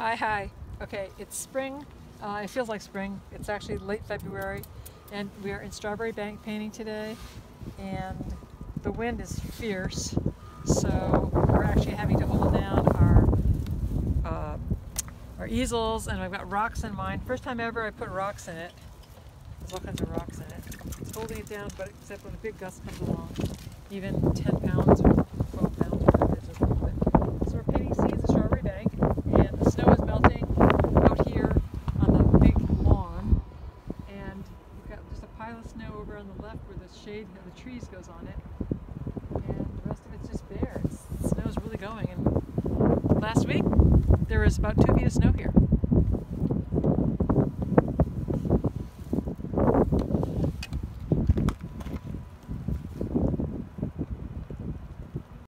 Hi, hi. Okay, it's spring. Uh, it feels like spring. It's actually late February, and we are in Strawberry Banke painting today, and the wind is fierce, so we're actually having to hold down our uh, our easels, and I've got rocks in mine. First time ever I put rocks in it. There's all kinds of rocks in it. It's holding it down, but except when a big gust comes along, even 10 pounds or 12 pounds, whatever it is, is worth it. So we're painting scenes of Strawberry Banke, and the snow is melting out here on the big lawn, and we've got just a pile of snow over on the left where the shade of the trees goes on it, and the rest of it's just bare. It's, the snow's really going, and last week there was about two feet of snow here.